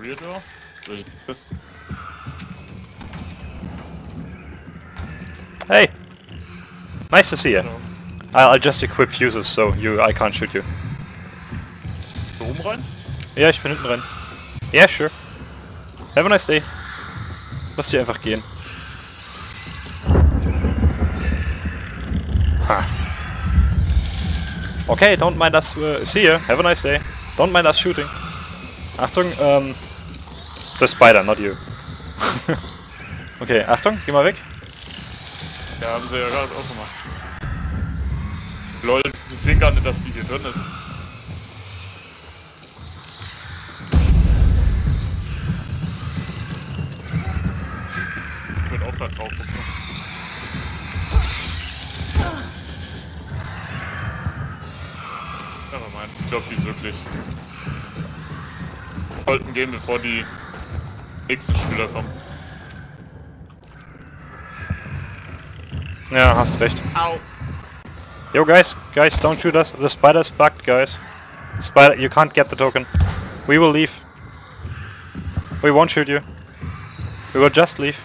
Theodor? Soll ich das? Hey! Nice to see you. Hallo. I'll, just equip fuses, so you I can't shoot you. Oben rein? Ja, ich bin hinten drin. Yeah, sure. Have a nice day. Lass dich einfach gehen. Ha. Okay, don't mind us. Uh, see you. Have a nice day. Don't mind us shooting. Achtung, ähm... The spider, not you. okay, Achtung, geh mal weg. Ja, haben sie ja gerade auch gemacht. Lol, die sehen gar nicht, dass die hier drin ist. Ich bin auch da drauf. guck mal. Ja, mein, ich glaube, die ist wirklich. Wir sollten gehen, bevor die nächsten Spieler kommen. Ja, hast recht. Au! Yo guys, guys, don't shoot us. The spider's bugged, guys. Spider, you can't get the token. We will leave. We won't shoot you. We will just leave.